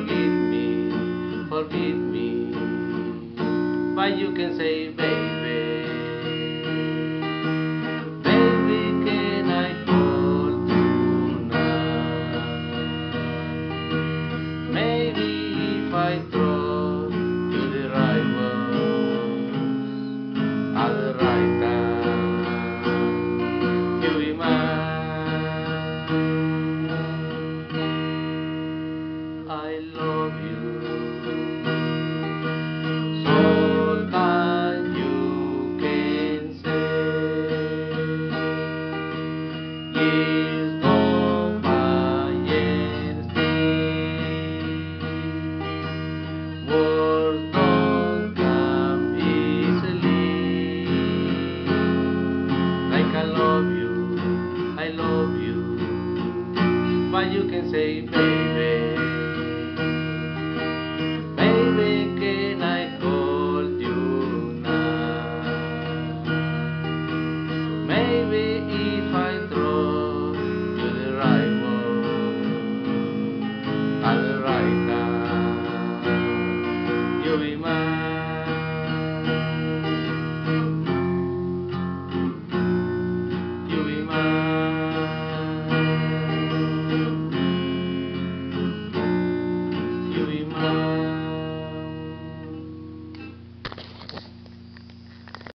forgive me forgive me. But you can say baby I love you. So you can say words don't come easily love you I love you. But you can say Baby,